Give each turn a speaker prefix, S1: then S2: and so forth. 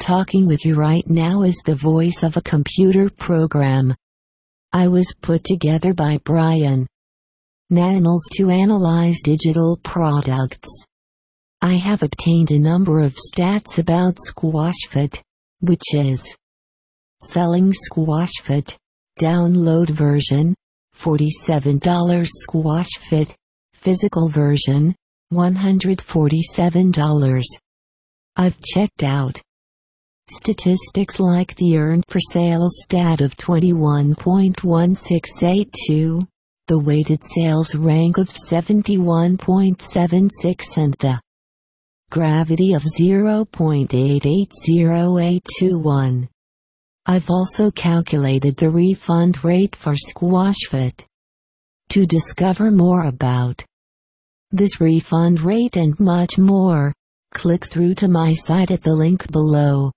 S1: Talking with you right now is the voice of a computer program. I was put together by Brian Naennals to analyze digital products. I have obtained a number of stats about SquashFit, which is selling SquashFit, download version, $47 SquashFit, physical version, $147. I've checked out statistics like the earned per sale stat of 21.1682, the weighted sales rank of 71.76 and the gravity of 0.880821. I've also calculated the refund rate for SquashFit. To discover more about this refund rate and much more, click through to my site at the link below.